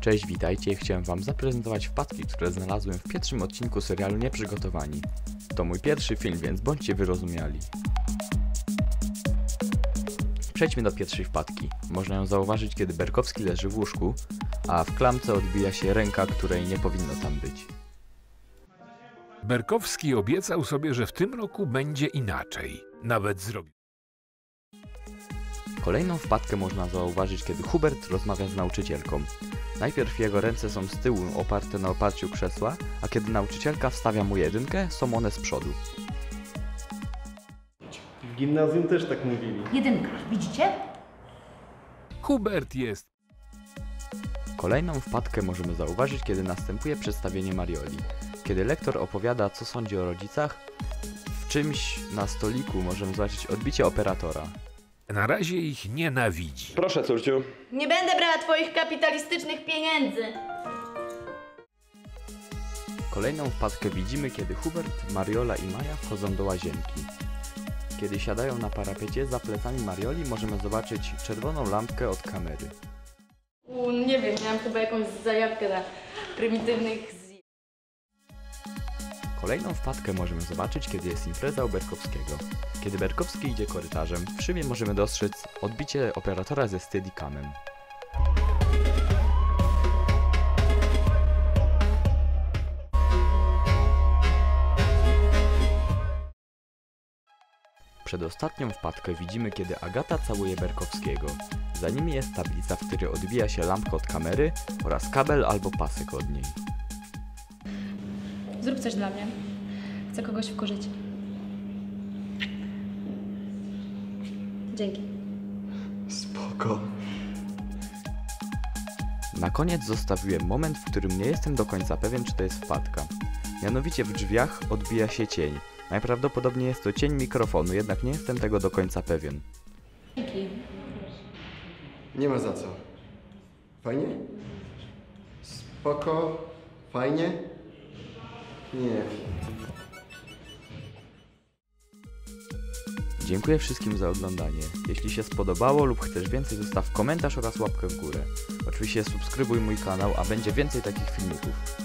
Cześć, witajcie. Chciałem wam zaprezentować wpadki, które znalazłem w pierwszym odcinku serialu Nieprzygotowani. To mój pierwszy film, więc bądźcie wyrozumiali. Przejdźmy do pierwszej wpadki. Można ją zauważyć, kiedy Berkowski leży w łóżku, a w klamce odbija się ręka, której nie powinno tam być. Berkowski obiecał sobie, że w tym roku będzie inaczej. Nawet zrobił. Kolejną wpadkę można zauważyć, kiedy Hubert rozmawia z nauczycielką. Najpierw jego ręce są z tyłu oparte na oparciu krzesła, a kiedy nauczycielka wstawia mu jedynkę, są one z przodu. W gimnazjum też tak mówili. Jedynka, widzicie? Hubert jest. Kolejną wpadkę możemy zauważyć, kiedy następuje przedstawienie Marioli. Kiedy lektor opowiada, co sądzi o rodzicach, w czymś na stoliku możemy zobaczyć odbicie operatora. Na razie ich nienawidzi. Proszę, córciu. Nie będę brała twoich kapitalistycznych pieniędzy. Kolejną wpadkę widzimy, kiedy Hubert, Mariola i Maja wchodzą do łazienki. Kiedy siadają na parapecie, za plecami Marioli możemy zobaczyć czerwoną lampkę od kamery. U, nie wiem, miałam chyba jakąś zajawkę na prymitywnych. Kolejną wpadkę możemy zobaczyć, kiedy jest impreza u Berkowskiego. Kiedy Berkowski idzie korytarzem, w szybie możemy dostrzec odbicie operatora ze Steadicamem. Przedostatnią wpadkę widzimy, kiedy Agata całuje Berkowskiego. Za nimi jest tablica, w której odbija się lampka od kamery oraz kabel albo pasek od niej. Zrób coś dla mnie. Chcę kogoś wkurzyć. Dzięki. Spoko. Na koniec zostawiłem moment, w którym nie jestem do końca pewien, czy to jest wpadka. Mianowicie w drzwiach odbija się cień. Najprawdopodobniej jest to cień mikrofonu, jednak nie jestem tego do końca pewien. Dzięki. Nie ma za co. Fajnie? Spoko. Fajnie? Nie. Dziękuję wszystkim za oglądanie. Jeśli się spodobało lub chcesz więcej, zostaw komentarz oraz łapkę w górę. Oczywiście subskrybuj mój kanał, a będzie więcej takich filmików.